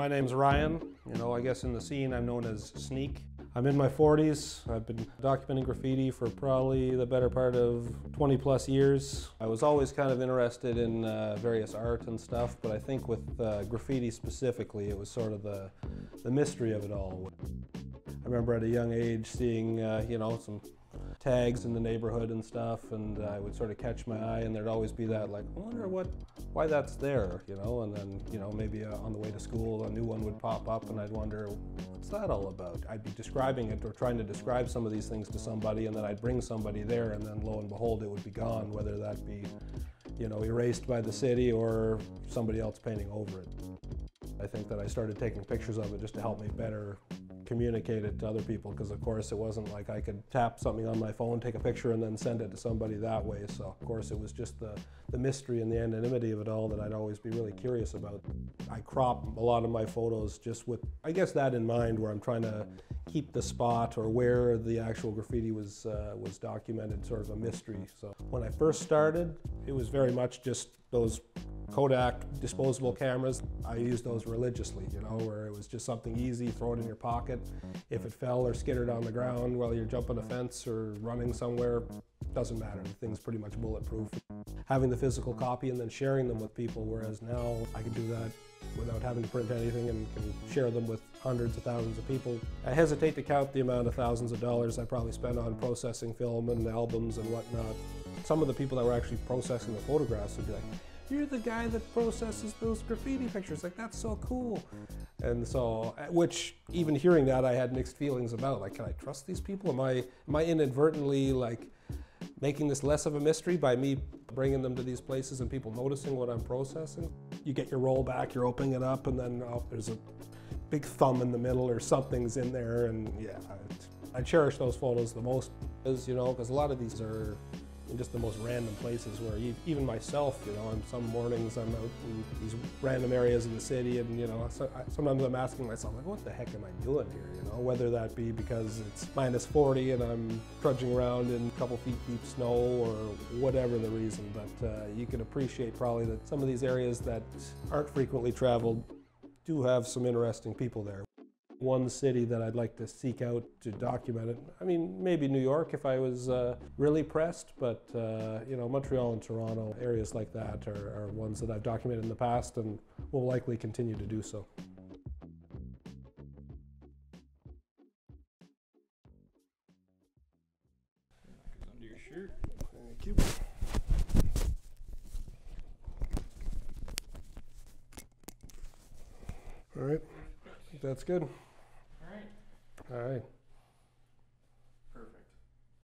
My name's Ryan. You know, I guess in the scene I'm known as Sneak. I'm in my 40s. I've been documenting graffiti for probably the better part of 20 plus years. I was always kind of interested in uh, various art and stuff, but I think with uh, graffiti specifically, it was sort of the, the mystery of it all. I remember at a young age seeing, uh, you know, some tags in the neighborhood and stuff, and I would sort of catch my eye, and there'd always be that like, I wonder what, why that's there, you know, and then you know maybe uh, on the way to school a new one would pop up, and I'd wonder what's that all about. I'd be describing it or trying to describe some of these things to somebody, and then I'd bring somebody there, and then lo and behold, it would be gone, whether that be, you know, erased by the city or somebody else painting over it. I think that I started taking pictures of it just to help me better communicate it to other people because of course it wasn't like I could tap something on my phone, take a picture and then send it to somebody that way. So of course it was just the, the mystery and the anonymity of it all that I'd always be really curious about. I crop a lot of my photos just with, I guess that in mind where I'm trying to keep the spot or where the actual graffiti was, uh, was documented, sort of a mystery. So when I first started, it was very much just those Kodak disposable cameras, I used those religiously, you know, where it was just something easy, throw it in your pocket. If it fell or skittered on the ground while you're jumping a fence or running somewhere, doesn't matter. The thing's pretty much bulletproof. Having the physical copy and then sharing them with people, whereas now I can do that without having to print anything and can share them with hundreds of thousands of people. I hesitate to count the amount of thousands of dollars I probably spent on processing film and albums and whatnot. Some of the people that were actually processing the photographs would be like, you're the guy that processes those graffiti pictures. Like, that's so cool. And so, uh, which even hearing that, I had mixed feelings about. Like, can I trust these people? Am I, am I inadvertently like making this less of a mystery by me bringing them to these places and people noticing what I'm processing? You get your roll back, you're opening it up, and then oh, there's a big thumb in the middle or something's in there. And yeah, I, cherish those photos the most, as you know, because a lot of these are in just the most random places where even myself, you know, on some mornings I'm out in these random areas of the city and, you know, sometimes I'm asking myself, like, what the heck am I doing here, you know, whether that be because it's minus 40 and I'm trudging around in a couple feet deep snow or whatever the reason, but uh, you can appreciate probably that some of these areas that aren't frequently traveled do have some interesting people there one city that I'd like to seek out to document it. I mean, maybe New York if I was uh, really pressed, but uh, you know, Montreal and Toronto, areas like that are, are ones that I've documented in the past and will likely continue to do so. Under your shirt. Thank you. All right, that's good. All right.